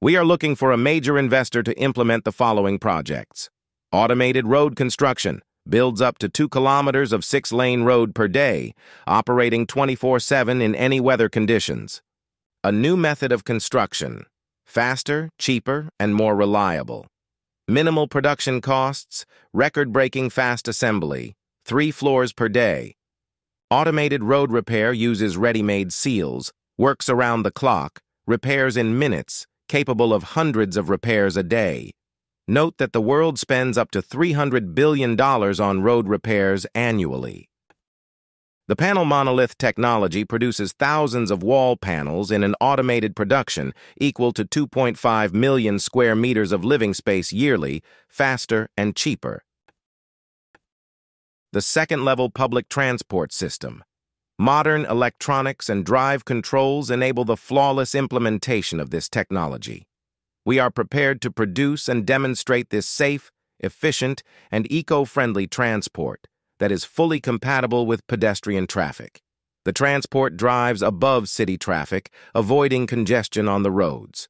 We are looking for a major investor to implement the following projects. Automated road construction builds up to 2 kilometers of six-lane road per day, operating 24-7 in any weather conditions. A new method of construction, faster, cheaper, and more reliable. Minimal production costs, record-breaking fast assembly, three floors per day. Automated road repair uses ready-made seals, works around the clock, repairs in minutes, capable of hundreds of repairs a day. Note that the world spends up to $300 billion on road repairs annually. The panel monolith technology produces thousands of wall panels in an automated production equal to 2.5 million square meters of living space yearly, faster and cheaper. The second-level public transport system. Modern electronics and drive controls enable the flawless implementation of this technology. We are prepared to produce and demonstrate this safe, efficient, and eco-friendly transport that is fully compatible with pedestrian traffic. The transport drives above city traffic, avoiding congestion on the roads.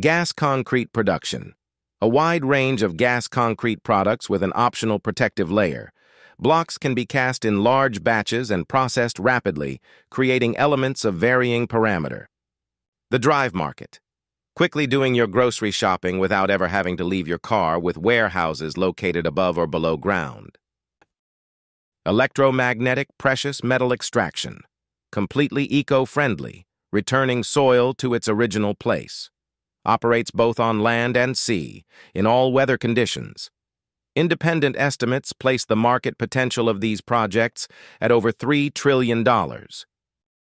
Gas concrete production. A wide range of gas concrete products with an optional protective layer, Blocks can be cast in large batches and processed rapidly, creating elements of varying parameter. The drive market. Quickly doing your grocery shopping without ever having to leave your car with warehouses located above or below ground. Electromagnetic precious metal extraction. Completely eco-friendly, returning soil to its original place. Operates both on land and sea, in all weather conditions. Independent estimates place the market potential of these projects at over $3 trillion.